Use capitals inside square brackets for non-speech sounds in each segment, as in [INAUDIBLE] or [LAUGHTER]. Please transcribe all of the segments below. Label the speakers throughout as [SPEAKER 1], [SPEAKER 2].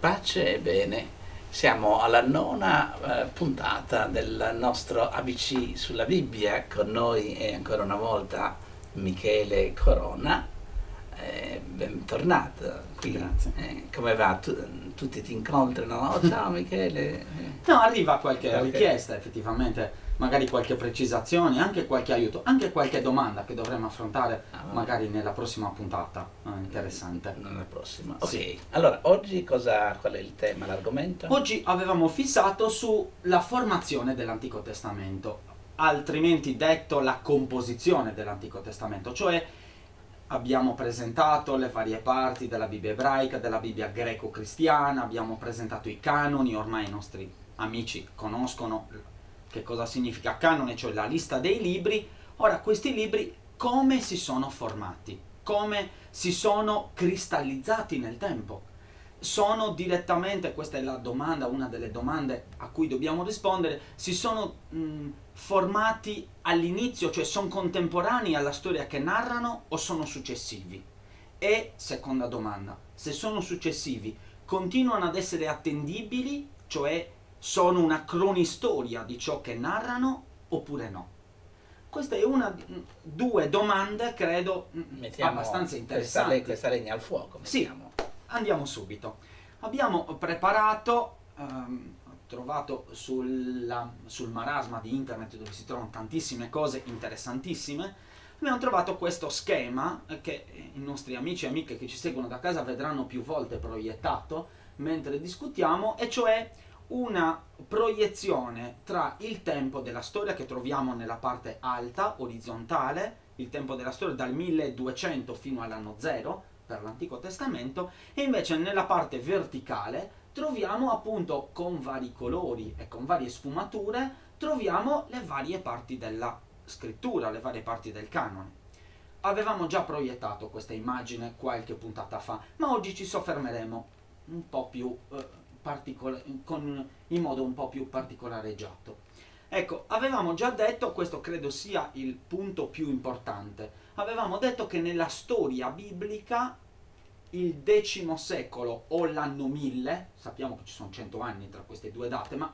[SPEAKER 1] Pace e bene. Siamo alla nona eh, puntata del nostro ABC sulla Bibbia. Con noi è ancora una volta Michele Corona. Eh, bentornato qui.
[SPEAKER 2] Grazie.
[SPEAKER 1] Eh, come va? Tu- tutti ti incontrano? Oh, ciao [LAUGHS] Michele.
[SPEAKER 2] No, arriva qualche
[SPEAKER 1] Ok.
[SPEAKER 2] richiesta effettivamente, magari qualche precisazione, anche qualche aiuto, anche qualche domanda che dovremo affrontare
[SPEAKER 1] Ah,
[SPEAKER 2] magari nella prossima puntata. Ah, interessante.
[SPEAKER 1] Non la prossima. Ok.
[SPEAKER 2] Sì.
[SPEAKER 1] Allora, oggi cosa, qual è il tema, l'argomento?
[SPEAKER 2] Oggi avevamo fissato sulla formazione dell'Antico Testamento, altrimenti detto la composizione dell'Antico Testamento, cioè abbiamo presentato le varie parti della Bibbia ebraica, della Bibbia greco-cristiana, abbiamo presentato i canoni, ormai i nostri amici conoscono che cosa significa canone, cioè la lista dei libri. Ora, questi libri come si sono formati? Come si sono cristallizzati nel tempo? sono direttamente, questa è la domanda, una delle domande a cui dobbiamo rispondere, si sono mh, formati all'inizio, cioè sono contemporanei alla storia che narrano o sono successivi? E, seconda domanda, se sono successivi, continuano ad essere attendibili, cioè sono una cronistoria di ciò che narrano oppure no? Questa è una, di- due domande, credo, mh,
[SPEAKER 1] Mettiamo
[SPEAKER 2] abbastanza interessanti.
[SPEAKER 1] questa legna al fuoco.
[SPEAKER 2] Sì.
[SPEAKER 1] mettiamo.
[SPEAKER 2] Andiamo subito. Abbiamo preparato, ehm, ho trovato sulla- sul marasma di internet dove si trovano tantissime cose interessantissime, abbiamo trovato questo schema che i nostri amici e amiche che ci seguono da casa vedranno più volte proiettato mentre discutiamo, e cioè una proiezione tra il tempo della storia che troviamo nella parte alta, orizzontale, il tempo della storia dal 1200 fino all'anno zero per l'Antico Testamento, e invece nella parte verticale troviamo appunto con vari colori e con varie sfumature, troviamo le varie parti della scrittura, le varie parti del canone. Avevamo già proiettato questa immagine qualche puntata fa, ma oggi ci soffermeremo un po' più eh, con- in modo un po' più particolareggiato. Ecco, avevamo già detto, questo credo sia il punto più importante, avevamo detto che nella storia biblica il X secolo o l'anno 1000, sappiamo che ci sono 100 anni tra queste due date, ma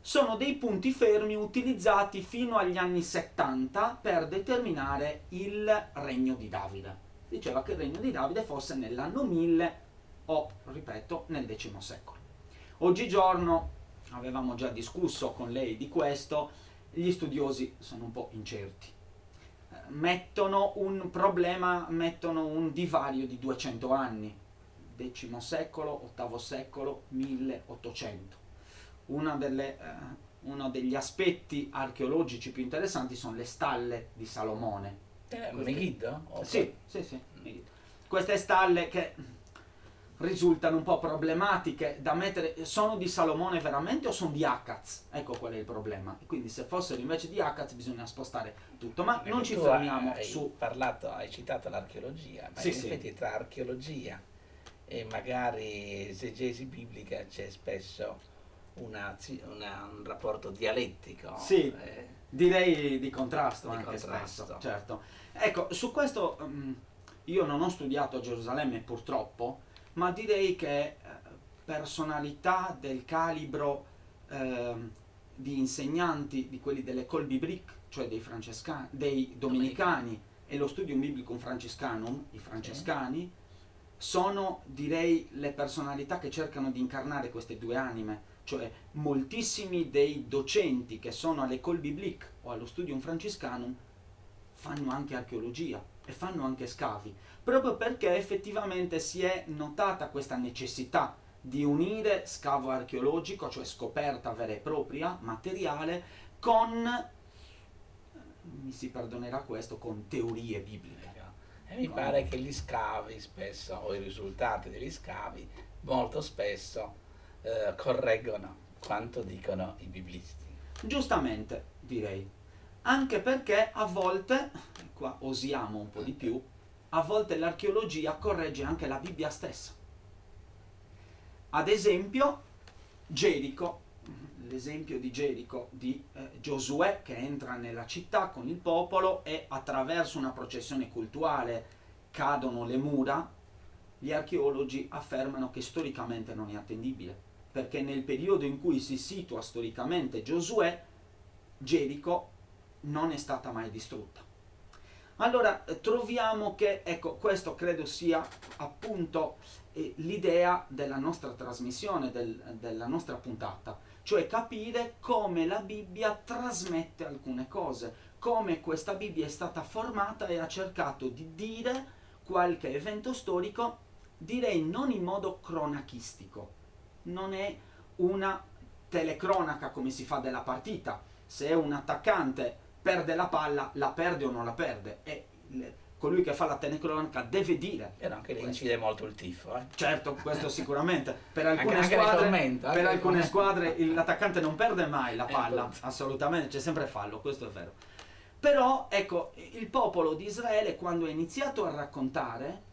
[SPEAKER 2] sono dei punti fermi utilizzati fino agli anni 70 per determinare il regno di Davide. Diceva che il regno di Davide fosse nell'anno 1000 o, ripeto, nel X secolo. Oggigiorno, avevamo già discusso con lei di questo, gli studiosi sono un po' incerti. Mettono un problema, mettono un divario di 200 anni, X secolo, VIII secolo, 1800. Una delle, eh, uno degli aspetti archeologici più interessanti sono le stalle di Salomone.
[SPEAKER 1] Eh, Megiddo?
[SPEAKER 2] Sì, sì, sì. Queste stalle che risultano un po' problematiche da mettere, sono di Salomone veramente o sono di Akaz? Ecco qual è il problema. Quindi se fossero invece di Akaz bisogna spostare tutto, ma non ci fermiamo
[SPEAKER 1] hai
[SPEAKER 2] su...
[SPEAKER 1] parlato, hai citato l'archeologia, ma
[SPEAKER 2] Sì,
[SPEAKER 1] in
[SPEAKER 2] sì.
[SPEAKER 1] effetti tra archeologia e magari esegesi biblica c'è spesso una- una- un rapporto dialettico.
[SPEAKER 2] Sì.
[SPEAKER 1] eh,
[SPEAKER 2] Direi di contrasto
[SPEAKER 1] Di
[SPEAKER 2] anche
[SPEAKER 1] contrasto.
[SPEAKER 2] spesso, certo. Ecco, su questo mm, io non ho studiato a Gerusalemme purtroppo, ma direi che eh, personalità del calibro ehm, di insegnanti di quelli delle Colby Brick, cioè dei dei domenicani e lo studium biblicum franciscanum, i francescani, sono direi le personalità che cercano di incarnare queste due anime, cioè moltissimi dei docenti che sono alle Colby Blick o allo Studium Franciscanum fanno anche archeologia e fanno anche scavi, proprio perché effettivamente si è notata questa necessità di unire scavo archeologico, cioè scoperta vera e propria, materiale, con, mi si perdonerà questo, con teorie bibliche.
[SPEAKER 1] E mi pare che gli scavi spesso, o i risultati degli scavi, molto spesso eh, correggono quanto dicono i biblisti.
[SPEAKER 2] Giustamente, direi. Anche perché a volte, qua osiamo un po' di più, a volte l'archeologia corregge anche la Bibbia stessa. Ad esempio, Gerico, l'esempio di Gerico di eh, Giosuè che entra nella città con il popolo e attraverso una processione cultuale cadono le mura gli archeologi affermano che storicamente non è attendibile, perché nel periodo in cui si situa storicamente Giosuè, Gerico non è stata mai distrutta. Allora troviamo che, ecco, questo credo sia appunto eh, l'idea della nostra trasmissione, del, della nostra puntata, cioè capire come la Bibbia trasmette alcune cose, come questa Bibbia è stata formata e ha cercato di dire qualche evento storico, direi non in modo cronachistico, non è una telecronaca come si fa della partita, se un attaccante perde la palla, la perde o non la perde, e colui che fa la telecronaca deve dire.
[SPEAKER 1] E anche lì incide molto il tifo. Eh?
[SPEAKER 2] Certo, questo [LAUGHS] sicuramente. Per alcune anche, squadre, commento, per alcune squadre l'attaccante non perde mai la palla, eh, assolutamente, c'è sempre fallo, questo è vero. Però, ecco, il popolo di Israele quando ha iniziato a raccontare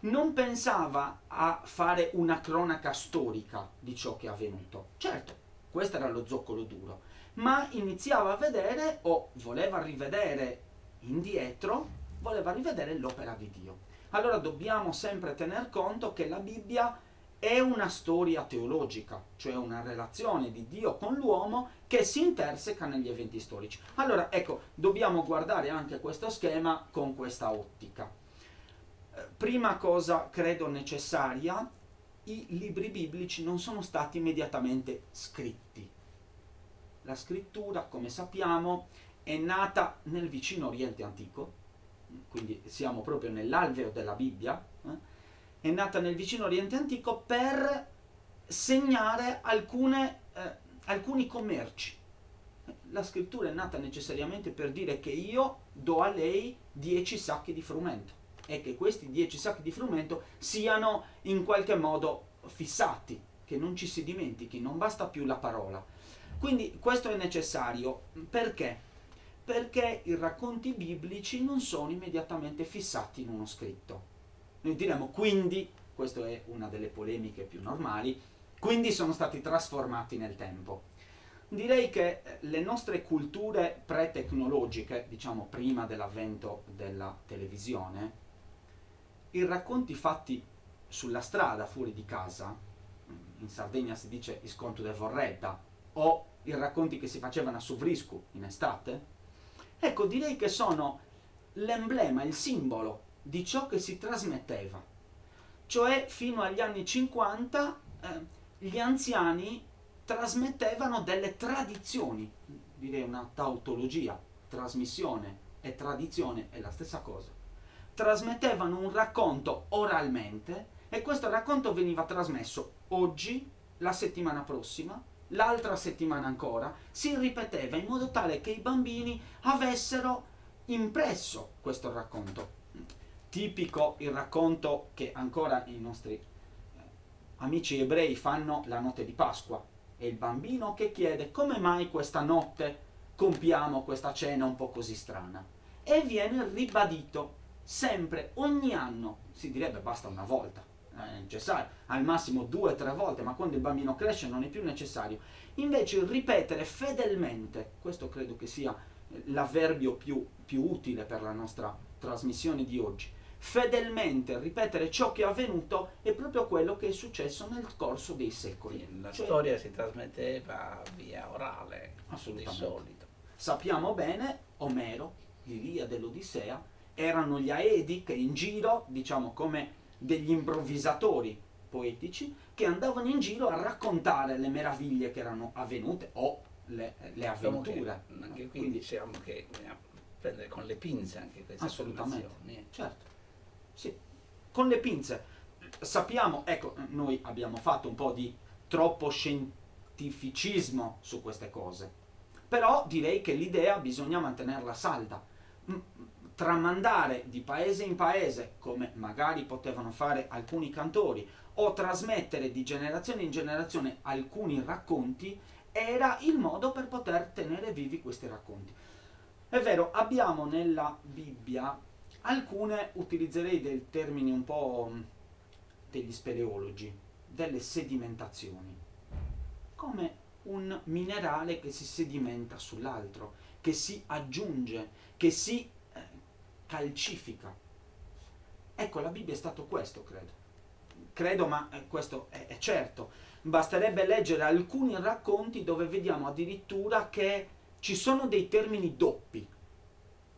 [SPEAKER 2] non pensava a fare una cronaca storica di ciò che è avvenuto. Certo, questo era lo zoccolo duro, ma iniziava a vedere o voleva rivedere indietro, voleva rivedere l'opera di Dio. Allora dobbiamo sempre tener conto che la Bibbia è una storia teologica, cioè una relazione di Dio con l'uomo che si interseca negli eventi storici. Allora, ecco, dobbiamo guardare anche questo schema con questa ottica. Eh, prima cosa credo necessaria, i libri biblici non sono stati immediatamente scritti. La scrittura, come sappiamo, è nata nel vicino Oriente antico, quindi siamo proprio nell'alveo della Bibbia, eh? è nata nel vicino Oriente Antico per segnare alcune, eh, alcuni commerci. La scrittura è nata necessariamente per dire che io do a lei dieci sacchi di frumento e che questi dieci sacchi di frumento siano in qualche modo fissati, che non ci si dimentichi, non basta più la parola. Quindi questo è necessario perché? Perché i racconti biblici non sono immediatamente fissati in uno scritto noi diremo quindi, questa è una delle polemiche più normali, quindi sono stati trasformati nel tempo. Direi che eh, le nostre culture pre-tecnologiche, diciamo prima dell'avvento della televisione, i racconti fatti sulla strada, fuori di casa, in Sardegna si dice il sconto de vorretta, o i racconti che si facevano a Sovriscu in estate, ecco direi che sono l'emblema, il simbolo di ciò che si trasmetteva. Cioè fino agli anni 50 eh, gli anziani trasmettevano delle tradizioni, direi una tautologia, trasmissione e tradizione è la stessa cosa. Trasmettevano un racconto oralmente e questo racconto veniva trasmesso oggi, la settimana prossima, l'altra settimana ancora, si ripeteva in modo tale che i bambini avessero impresso questo racconto tipico il racconto che ancora i nostri eh, amici ebrei fanno la notte di Pasqua. È il bambino che chiede come mai questa notte compiamo questa cena un po' così strana. E viene ribadito sempre, ogni anno, si direbbe basta una volta, è necessario, al massimo due o tre volte, ma quando il bambino cresce non è più necessario. Invece ripetere fedelmente, questo credo che sia l'avverbio più, più utile per la nostra trasmissione di oggi, fedelmente ripetere ciò che è avvenuto è proprio quello che è successo nel corso dei secoli.
[SPEAKER 1] Sì, la cioè, storia si trasmetteva via orale, di solito.
[SPEAKER 2] Sappiamo bene, Omero, Ilia dell'Odissea, erano gli Aedi che in giro, diciamo come degli improvvisatori poetici, che andavano in giro a raccontare le meraviglie che erano avvenute o le, le avventure.
[SPEAKER 1] Che, anche qui Quindi, diciamo che bisogna prendere con le pinze anche queste
[SPEAKER 2] Assolutamente, certo. Sì, con le pinze. Sappiamo, ecco, noi abbiamo fatto un po' di troppo scientificismo su queste cose, però direi che l'idea bisogna mantenerla salda. Tramandare di paese in paese, come magari potevano fare alcuni cantori, o trasmettere di generazione in generazione alcuni racconti, era il modo per poter tenere vivi questi racconti. È vero, abbiamo nella Bibbia Alcune utilizzerei dei termini un po' mm, degli speleologi, delle sedimentazioni, come un minerale che si sedimenta sull'altro, che si aggiunge, che si calcifica. Ecco, la Bibbia è stato questo, credo. credo, ma eh, questo è, è certo. Basterebbe leggere alcuni racconti dove vediamo addirittura che ci sono dei termini doppi.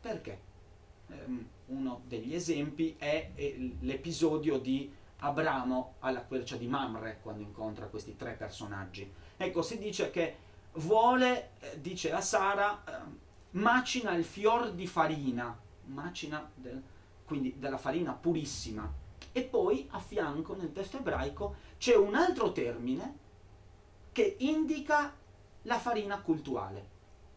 [SPEAKER 2] Perché? Um, uno degli esempi è, è l'episodio di Abramo alla quercia di Mamre quando incontra questi tre personaggi. Ecco, si dice che vuole, eh, dice a Sara, eh, macina il fior di farina, macina del, quindi della farina purissima. E poi a fianco nel testo ebraico c'è un altro termine che indica la farina cultuale.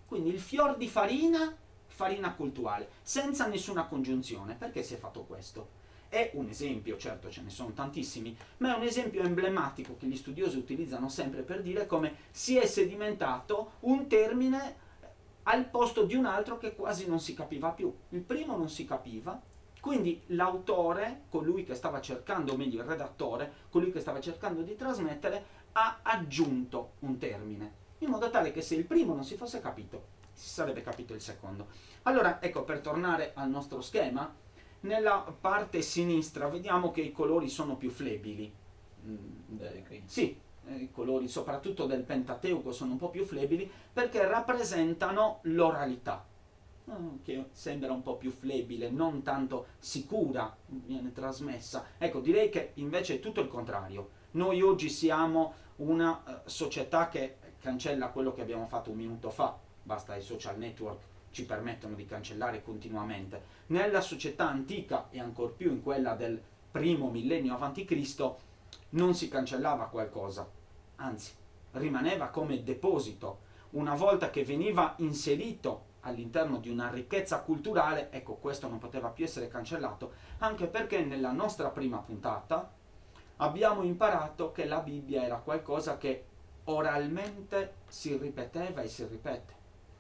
[SPEAKER 2] Quindi il fior di farina, farina cultuale, senza nessuna congiunzione. Perché si è fatto questo? È un esempio, certo ce ne sono tantissimi, ma è un esempio emblematico che gli studiosi utilizzano sempre per dire come si è sedimentato un termine al posto di un altro che quasi non si capiva più. Il primo non si capiva, quindi l'autore, colui che stava cercando, o meglio il redattore, colui che stava cercando di trasmettere, ha aggiunto un termine, in modo tale che se il primo non si fosse capito, si sarebbe capito il secondo. Allora, ecco, per tornare al nostro schema, nella parte sinistra vediamo che i colori sono più flebili. Mm, sì, i colori soprattutto del Pentateuco sono un po' più flebili perché rappresentano l'oralità, mm, che sembra un po' più flebile, non tanto sicura, viene trasmessa. Ecco, direi che invece è tutto il contrario. Noi oggi siamo una uh, società che cancella quello che abbiamo fatto un minuto fa, basta i social network ci permettono di cancellare continuamente. Nella società antica e ancor più in quella del primo millennio a.C. non si cancellava qualcosa, anzi rimaneva come deposito. Una volta che veniva inserito all'interno di una ricchezza culturale, ecco questo non poteva più essere cancellato, anche perché nella nostra prima puntata abbiamo imparato che la Bibbia era qualcosa che oralmente si ripeteva e si ripete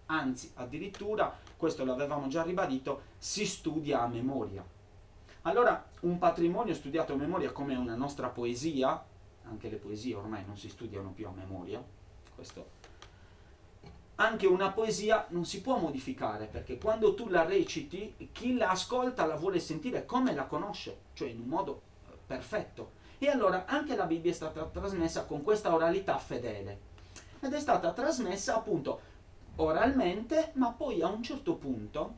[SPEAKER 2] anzi addirittura, questo l'avevamo già ribadito, si studia a memoria. Allora un patrimonio studiato a memoria come una nostra poesia, anche le poesie ormai non si studiano più a memoria, questo anche una poesia non si può modificare perché quando tu la reciti chi la ascolta la vuole sentire come la conosce, cioè in un modo eh, perfetto. E allora anche la Bibbia è stata trasmessa con questa oralità fedele ed è stata trasmessa appunto oralmente, ma poi a un certo punto,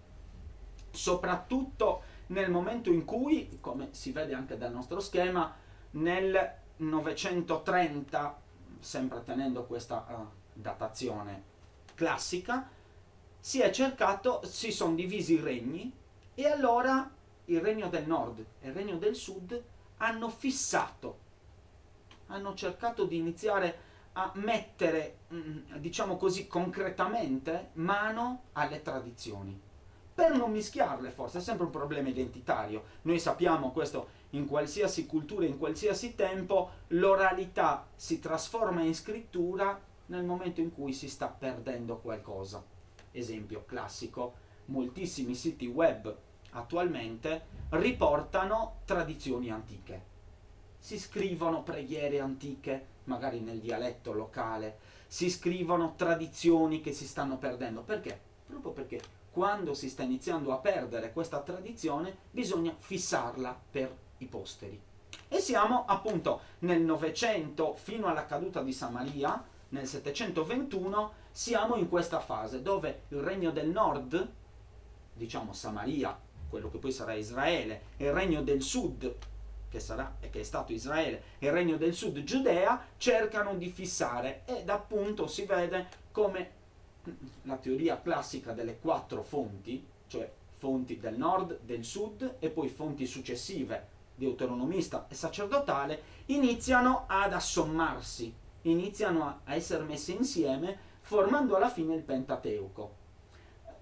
[SPEAKER 2] soprattutto nel momento in cui, come si vede anche dal nostro schema, nel 930, sempre tenendo questa uh, datazione classica, si è cercato, si sono divisi i regni e allora il regno del nord e il regno del sud hanno fissato, hanno cercato di iniziare a mettere, mm, diciamo così, concretamente mano alle tradizioni. Per non mischiarle forse, è sempre un problema identitario. Noi sappiamo questo in qualsiasi cultura, in qualsiasi tempo, l'oralità si trasforma in scrittura nel momento in cui si sta perdendo qualcosa. Esempio classico, moltissimi siti web attualmente riportano tradizioni antiche. Si scrivono preghiere antiche, magari nel dialetto locale, si scrivono tradizioni che si stanno perdendo. Perché? Proprio perché quando si sta iniziando a perdere questa tradizione bisogna fissarla per i posteri. E siamo appunto nel Novecento fino alla caduta di Samaria, nel 721, siamo in questa fase dove il regno del nord, diciamo Samaria, quello che poi sarà Israele, e il regno del sud, che, sarà, che è stato Israele, e il regno del sud Giudea, cercano di fissare ed appunto si vede come la teoria classica delle quattro fonti, cioè fonti del nord, del sud e poi fonti successive, deuteronomista e sacerdotale, iniziano ad assommarsi, iniziano a essere messe insieme, formando alla fine il Pentateuco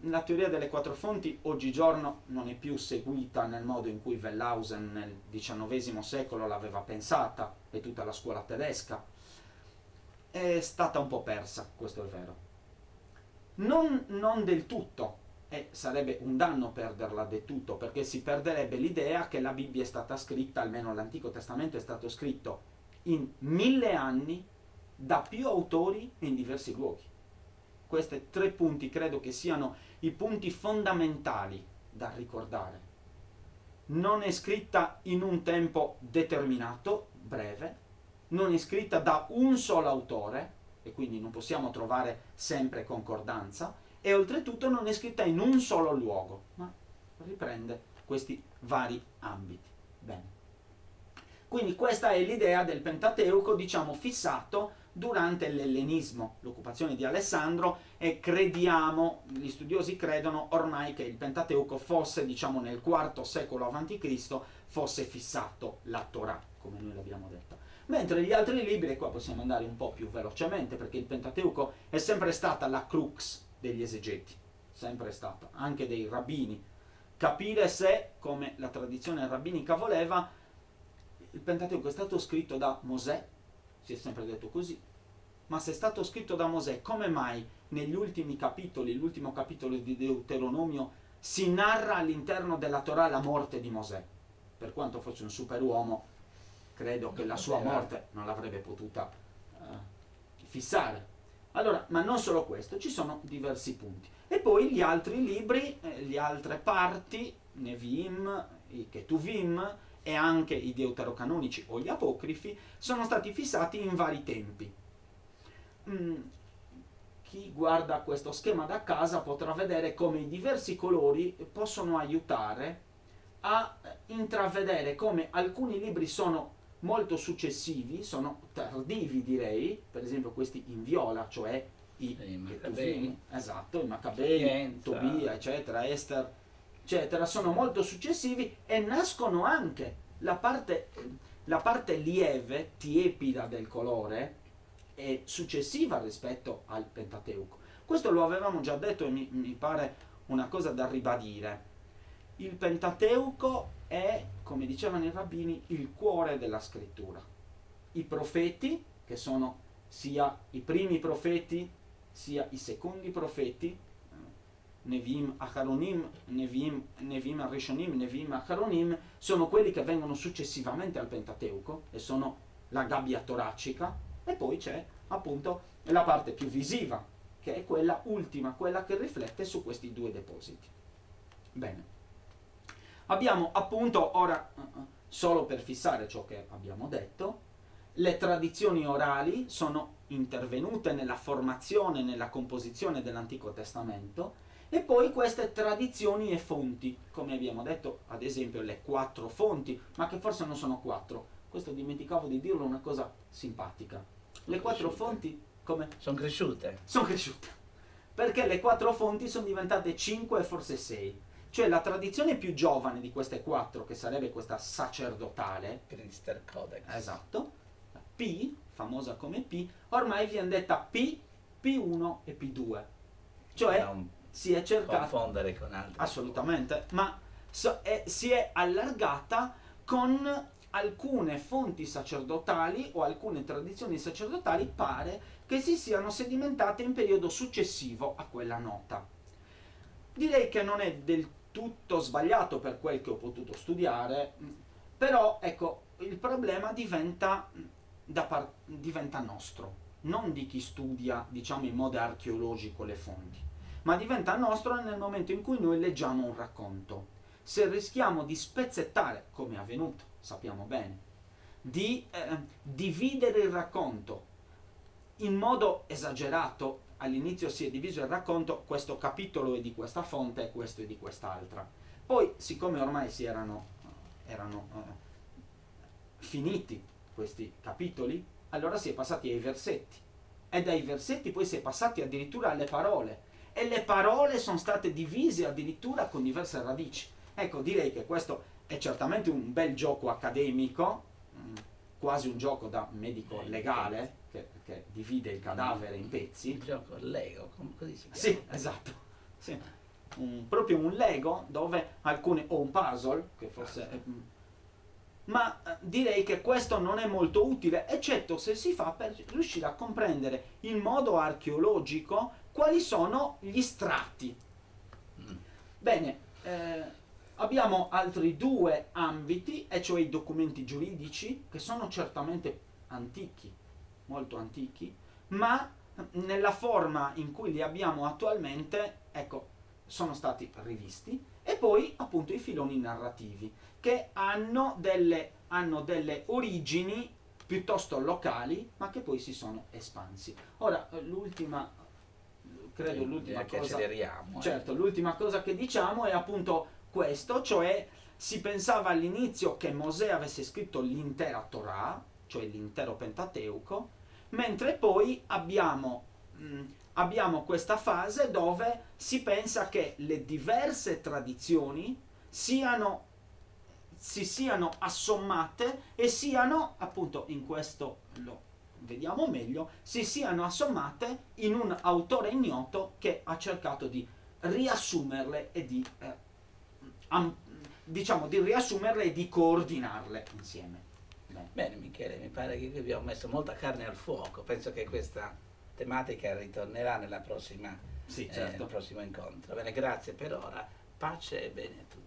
[SPEAKER 2] la teoria delle quattro fonti oggigiorno non è più seguita nel modo in cui Wellhausen nel XIX secolo l'aveva pensata e tutta la scuola tedesca. È stata un po' persa, questo è vero. Non, non del tutto, e sarebbe un danno perderla del tutto, perché si perderebbe l'idea che la Bibbia è stata scritta, almeno l'Antico Testamento è stato scritto in mille anni da più autori in diversi luoghi. Questi tre punti credo che siano i punti fondamentali da ricordare. Non è scritta in un tempo determinato, breve, non è scritta da un solo autore, e quindi non possiamo trovare sempre concordanza, e oltretutto non è scritta in un solo luogo, ma riprende questi vari ambiti. Bene. Quindi questa è l'idea del Pentateuco, diciamo, fissato durante l'ellenismo, l'occupazione di Alessandro, e crediamo, gli studiosi credono ormai che il Pentateuco fosse, diciamo, nel IV secolo a.C., fosse fissato la Torah, come noi l'abbiamo detto. Mentre gli altri libri, e qua possiamo andare un po' più velocemente, perché il Pentateuco è sempre stata la crux degli esegeti, sempre stata, anche dei rabbini. Capire se, come la tradizione rabbinica voleva, il Pentateuco è stato scritto da Mosè, si è sempre detto così, ma se è stato scritto da Mosè, come mai negli ultimi capitoli, l'ultimo capitolo di Deuteronomio, si narra all'interno della Torah la morte di Mosè? Per quanto fosse un superuomo, credo che la sua morte non l'avrebbe potuta uh, fissare. Allora, ma non solo questo, ci sono diversi punti. E poi gli altri libri, eh, le altre parti, Nevim, i Ketuvim, e anche i deuterocanonici o gli apocrifi sono stati fissati in vari tempi. Mm, chi guarda questo schema da casa potrà vedere come i diversi colori possono aiutare a intravedere come alcuni libri sono molto successivi, sono tardivi direi, per esempio questi in viola, cioè i,
[SPEAKER 1] I Maccabei,
[SPEAKER 2] esatto, i Maccabei, Tobia, eccetera, Esther, eccetera, sono molto successivi e nascono anche la parte, la parte lieve, tiepida del colore è successiva rispetto al Pentateuco. Questo lo avevamo già detto e mi, mi pare una cosa da ribadire. Il Pentateuco è, come dicevano i rabbini, il cuore della scrittura. I profeti, che sono sia i primi profeti sia i secondi profeti, Nevim Acharonim, Nevim, Nevim Arishonim, Nevim Acharonim, sono quelli che vengono successivamente al Pentateuco e sono la gabbia toracica e poi c'è appunto la parte più visiva, che è quella ultima, quella che riflette su questi due depositi. Bene. Abbiamo appunto ora, eh, eh, solo per fissare ciò che abbiamo detto, le tradizioni orali sono intervenute nella formazione, nella composizione dell'Antico Testamento e poi queste tradizioni e fonti, come abbiamo detto, ad esempio le quattro fonti, ma che forse non sono quattro. Questo dimenticavo di dirlo, una cosa simpatica. Le quattro fonti come?
[SPEAKER 1] Sono cresciute.
[SPEAKER 2] Sono cresciute. Perché le quattro fonti sono diventate cinque e forse sei. Cioè la tradizione più giovane di queste quattro, che sarebbe questa sacerdotale,
[SPEAKER 1] Priester Codex.
[SPEAKER 2] Esatto. P, famosa come P, ormai viene detta P, P1 e P2. Cioè
[SPEAKER 1] non
[SPEAKER 2] si è cercato
[SPEAKER 1] confondere con altri.
[SPEAKER 2] assolutamente, ma so, è, si è allargata con alcune fonti sacerdotali o alcune tradizioni sacerdotali pare che si siano sedimentate in periodo successivo a quella nota. Direi che non è del tutto sbagliato per quel che ho potuto studiare, però ecco, il problema diventa, par- diventa nostro, non di chi studia, diciamo, in modo archeologico le fonti ma diventa nostro nel momento in cui noi leggiamo un racconto. Se rischiamo di spezzettare, come è avvenuto, sappiamo bene, di eh, dividere il racconto in modo esagerato, all'inizio si è diviso il racconto, questo capitolo è di questa fonte e questo è di quest'altra. Poi, siccome ormai si erano, erano eh, finiti questi capitoli, allora si è passati ai versetti e dai versetti poi si è passati addirittura alle parole e le parole sono state divise addirittura con diverse radici. Ecco, direi che questo è certamente un bel gioco accademico, mm, quasi un gioco da medico legale, che, che divide il cadavere in pezzi.
[SPEAKER 1] Il gioco Lego, così si chiama.
[SPEAKER 2] Sì, esatto. Sì. Un, proprio un Lego dove alcune, o un puzzle, che forse... È, mm, ma eh, direi che questo non è molto utile, eccetto se si fa per riuscire a comprendere in modo archeologico quali sono gli strati. Mm. Bene, eh, abbiamo altri due ambiti, e cioè i documenti giuridici, che sono certamente antichi, molto antichi, ma nella forma in cui li abbiamo attualmente, ecco, sono stati rivisti, e poi appunto i filoni narrativi, che hanno delle, hanno delle origini piuttosto locali, ma che poi si sono espansi. Ora, eh, l'ultima, credo l'ultima
[SPEAKER 1] che
[SPEAKER 2] cosa...
[SPEAKER 1] acceleriamo. eh.
[SPEAKER 2] Certo, l'ultima cosa che diciamo è appunto questo, cioè si pensava all'inizio che Mosè avesse scritto l'intera Torah, cioè l'intero Pentateuco, mentre poi abbiamo, mh, abbiamo questa fase dove si pensa che le diverse tradizioni siano, si siano assommate e siano, appunto in questo lo vediamo meglio, si siano assommate in un autore ignoto che ha cercato di riassumerle e di, eh, am- diciamo, di riassumerle e di coordinarle insieme.
[SPEAKER 1] Bene. Michele, mi pare che qui abbiamo messo molta carne al fuoco, penso che questa tematica ritornerà nella prossima,
[SPEAKER 2] Sì,
[SPEAKER 1] eh,
[SPEAKER 2] certo.
[SPEAKER 1] nel prossimo incontro. Bene, grazie per ora, pace e bene a tutti.